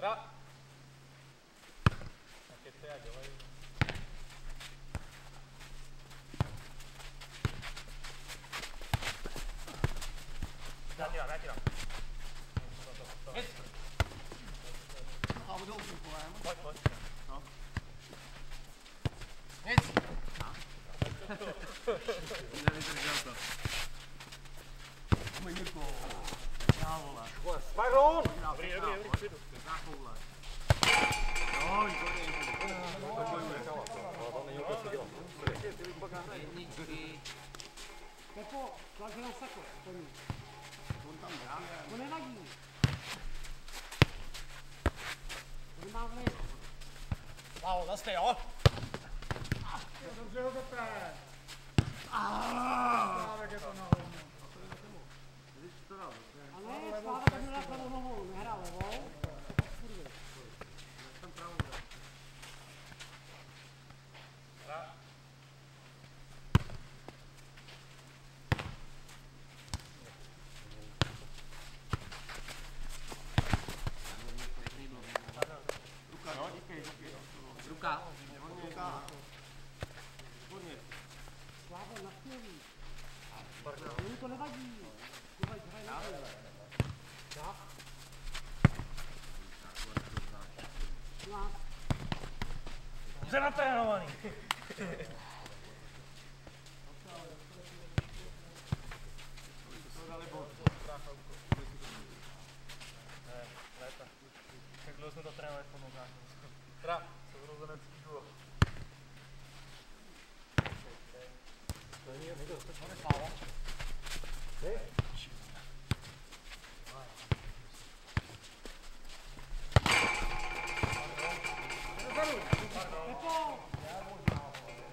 Ra. Vai, Raul! Abri, abri, abri. Pepo, slažena sako, to mi. On tam dá. On je nagý. On má vlevo. Bravo, zase, jo? Dobře ho, Pepe. Ah! Právě je to nahoře. Nevadí. Dobře natrénovaný. Jak dlouho jsme to trénovali v pomlkách. Hra. Sourozenecký duo. To není to, to je Epo!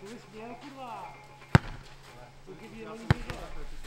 Tu vezi, mi-a curat! Tu vezi, mi-a curat!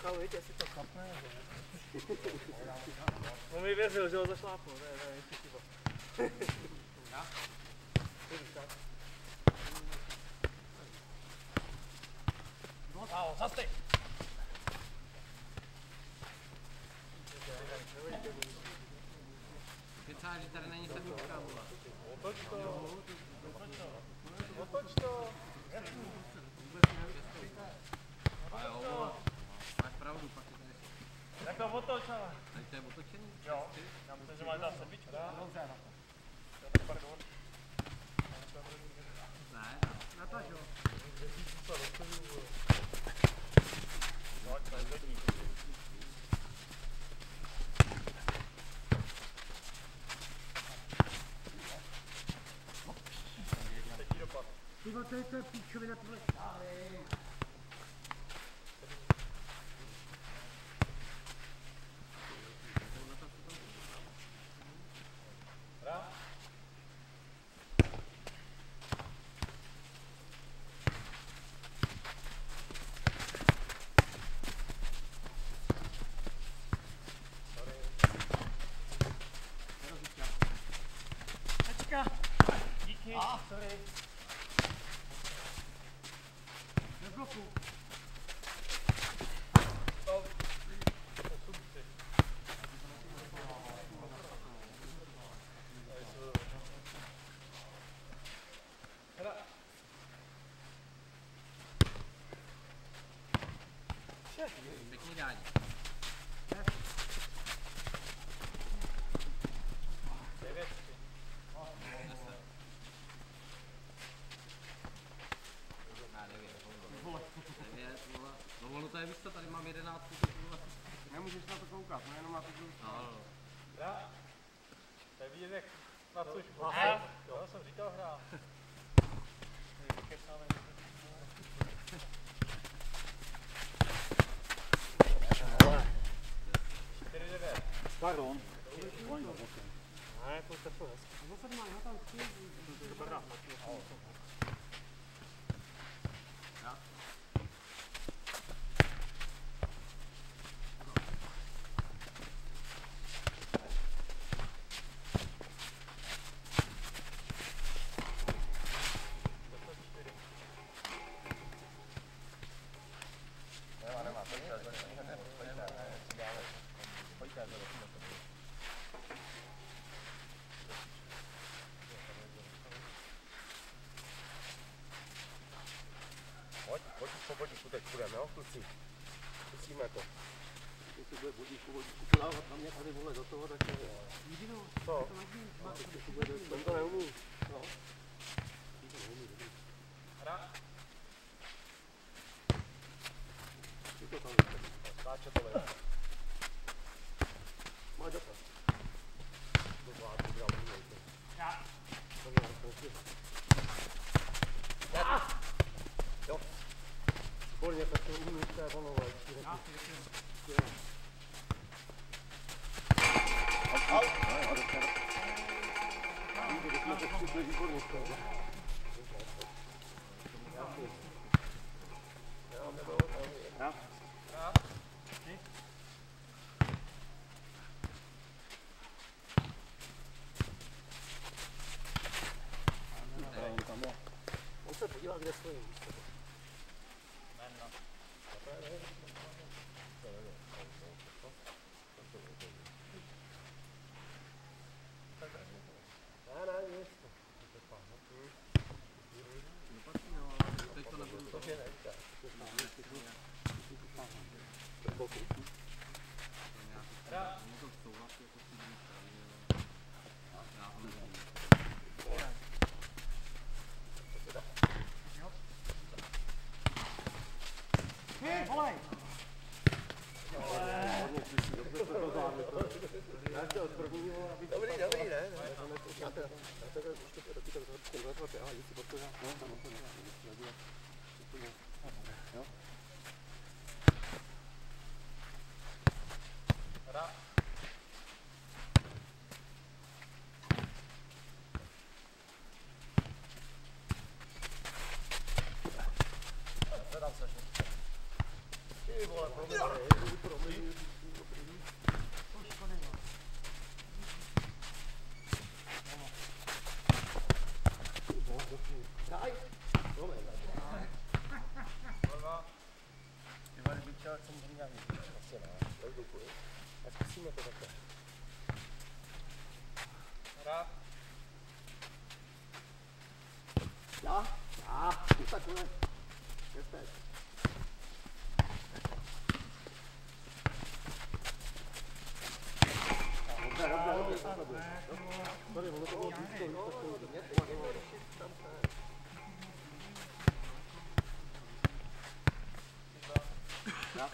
Kochal, viď, jestli to kapne, nebo ne? On mi věřil, že ho zašlápnu, ne, ne, je to chyba. Já? Zastej! Kecá, že tady není sedmička, vole. Otoč to! Otoč to! Otoč to! A jo, vole. Máš pravdu, pak raudupaketa ei. Dacă am votat așa. Ai te-ai votat cine? Eu. Am votat jumătate să não? Não nu zeara. Não na to się. Ty, bo to jest to pić, żeby na. snídání. No, to je víc, tady mám 11 vlastně- Nemůžeš na to koukat, no jenom na to koukat. No, no. To je vidět, jak na což no. hrál. Jo, jsem říkal hrál. Baron. Ja, ik moet er vast. Wat voor man? Wat een kind? Ik moet er teď půjdeme, jo, kluci. Zkusíme to. Jestli bude vodíku, vodíku plávat na mě tady vole do toho, tak je... Co? to to Ten to neumí. No. To tam skáče to. To. Já. To. Боря, как умница, голова. Ау! Ау! Ау! Ау! Já chtěl první, vole, aby... Dobrý, dobrý, ne? Já to, já to taky tak ten letvat, já jestli protože... No, tam to ne, Jo? Ty vole, promiň, promiň, promiň. Daj! Promiň, daj. Ty vole, bych chtěl, co můžu dělat, asi ne, to je děkuji. A zkusíme to takhle. Já? Já, už takhle. Respekt. Dobře, dobře, dobře, dobře. Sorry, ono to bylo blízko, víš, tak to mě to vadilo. Já?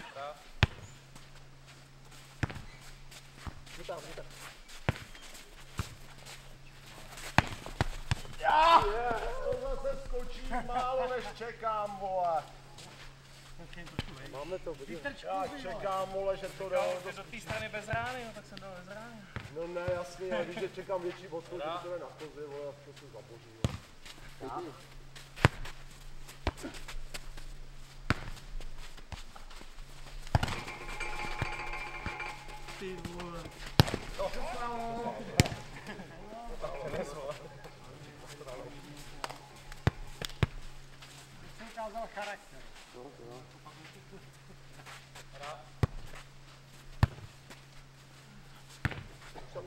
Já! To zase skočí málo, než čekám, vole. Máme to, vidíš? Já čekám, vole, že to dalo do Do té strany bez rány, no, tak jsem dal bez rány. No ne, jasně, já víš, že čekám větší odchod, že to jde na kozy, vole, a to se zaboří. Já? Ty 两百五。肯定说。不知道。一千八百块。嗯嗯。好的。差不多。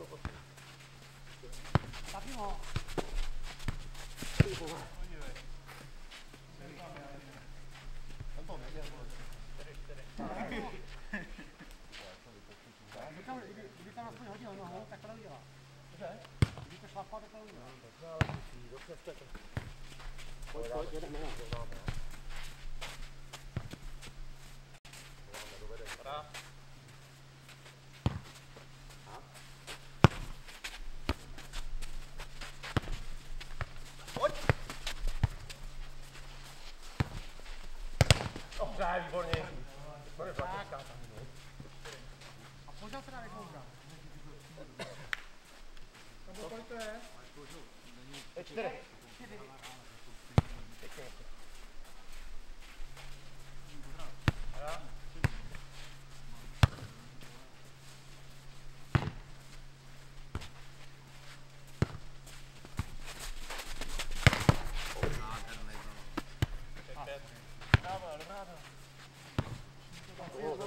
打平了。可以不？前面。咱报名。Dobře, výborně. A pořád se dá nekouká. Nebo. sempre. Ah.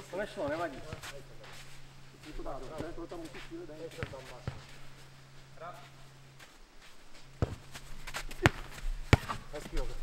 Flash nevadí. Je to dá dobře, to tam musí chvíli dej. Ještě tam máš. Hezký obraz.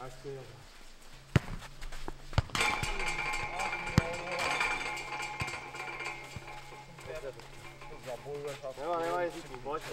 Acho que eu... Nema, nema jezik, boće.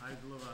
Aj, glava.